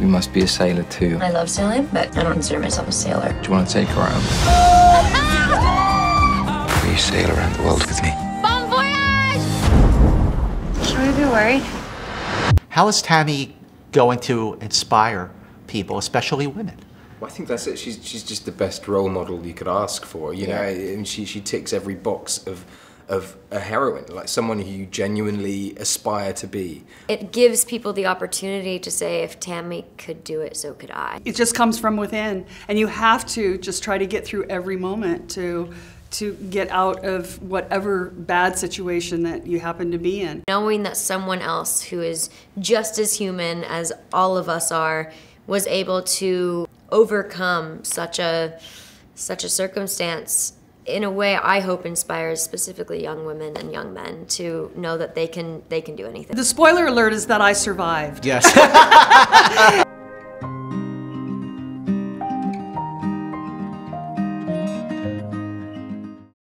You must be a sailor too. I love sailing, but I don't consider myself a sailor. Do you want to take her out? Will you sail around the world with me? Bon voyage! Should we be worried? How is Tami going to inspire people, especially women? Well, I think that's it. She's she's just the best role model you could ask for. You know, and she she ticks every box of of a heroine, like someone who you genuinely aspire to be. It gives people the opportunity to say, if Tami could do it, so could I. It just comes from within, and you have to just try to get through every moment to to get out of whatever bad situation that you happen to be in. Knowing that someone else who is just as human as all of us are was able to overcome such a such a circumstance in a way I hope inspires specifically young women and young men to know that they can they can do anything. The spoiler alert is that I survived. Yes.